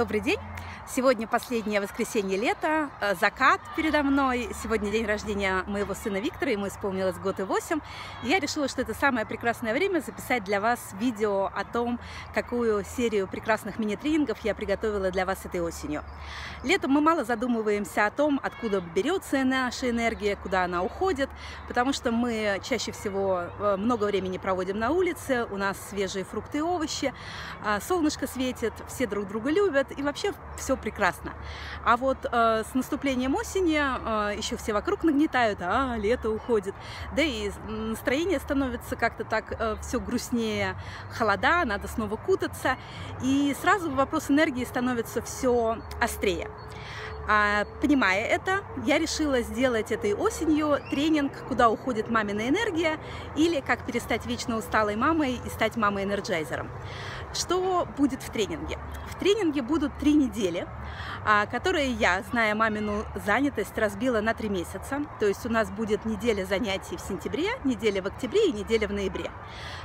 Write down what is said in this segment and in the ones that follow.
Добрый день! Сегодня последнее воскресенье лета, э, закат передо мной. Сегодня день рождения моего сына Виктора, ему исполнилось год и восемь. Я решила, что это самое прекрасное время записать для вас видео о том, какую серию прекрасных мини-тренингов я приготовила для вас этой осенью. Летом мы мало задумываемся о том, откуда берется наша энергия, куда она уходит, потому что мы чаще всего э, много времени проводим на улице, у нас свежие фрукты и овощи, а солнышко светит, все друг друга любят, и вообще все прекрасно. А вот э, с наступлением осени э, еще все вокруг нагнетают, а лето уходит. Да и настроение становится как-то так э, все грустнее, холода, надо снова кутаться. И сразу вопрос энергии становится все острее. А, понимая это, я решила сделать этой осенью тренинг «Куда уходит мамина энергия» или «Как перестать вечно усталой мамой и стать мамой-энерджайзером». Что будет в тренинге? В тренинге будут три недели, а, которые я, зная мамину занятость, разбила на три месяца. То есть у нас будет неделя занятий в сентябре, неделя в октябре и неделя в ноябре.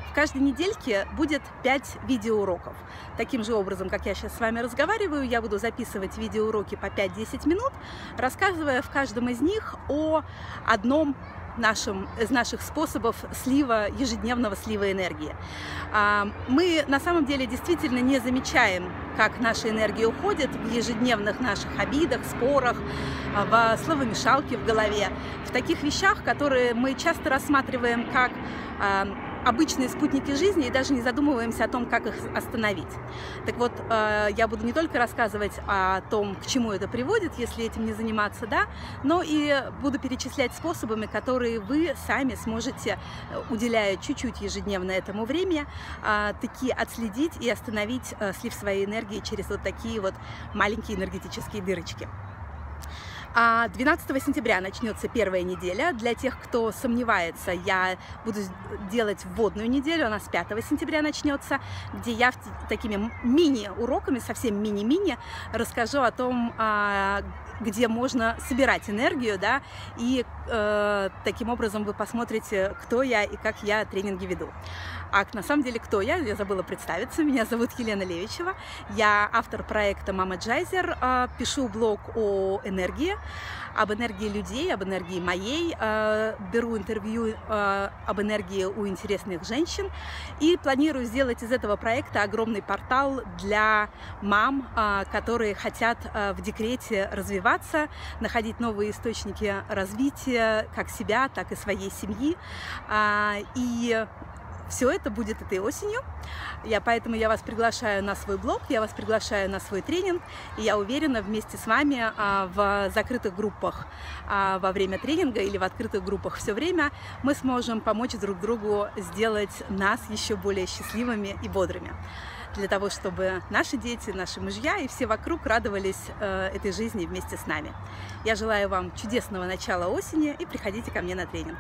В каждой недельке будет 5 видеоуроков. Таким же образом, как я сейчас с вами разговариваю, я буду записывать видеоуроки по 5-10 минут, рассказывая в каждом из них о одном нашим, из наших способов слива, ежедневного слива энергии. А, мы на самом деле действительно не замечаем, как наша энергия уходит в ежедневных наших обидах, спорах, а, в словомешалке в голове, в таких вещах, которые мы часто рассматриваем как а, обычные спутники жизни и даже не задумываемся о том, как их остановить. Так вот, э, я буду не только рассказывать о том, к чему это приводит, если этим не заниматься, да, но и буду перечислять способами, которые вы сами сможете, э, уделяя чуть-чуть ежедневно этому время, э, таки отследить и остановить слив своей энергии через вот такие вот маленькие энергетические дырочки. 12 а сентября начнется первая неделя. Для тех, кто сомневается, я буду делать вводную неделю, она с 5 сентября начнется, где я такими мини-уроками, совсем мини-мини, расскажу о том, а, где можно собирать энергию, да, и э, таким образом вы посмотрите, кто я и как я тренинги веду. А на самом деле, кто я? Я забыла представиться. Меня зовут Елена Левичева. Я автор проекта Мама Джайзер. Э, пишу блог о энергии, об энергии людей, об энергии моей. Э, беру интервью э, об энергии у интересных женщин. И планирую сделать из этого проекта огромный портал для мам, которые хотят в декрете развиваться находить новые источники развития как себя, так и своей семьи. А, и все это будет этой осенью. Я, поэтому я вас приглашаю на свой блог, я вас приглашаю на свой тренинг. И я уверена, вместе с вами а, в закрытых группах а, во время тренинга или в открытых группах все время мы сможем помочь друг другу сделать нас еще более счастливыми и бодрыми для того, чтобы наши дети, наши мужья и все вокруг радовались э, этой жизни вместе с нами. Я желаю вам чудесного начала осени и приходите ко мне на тренинг.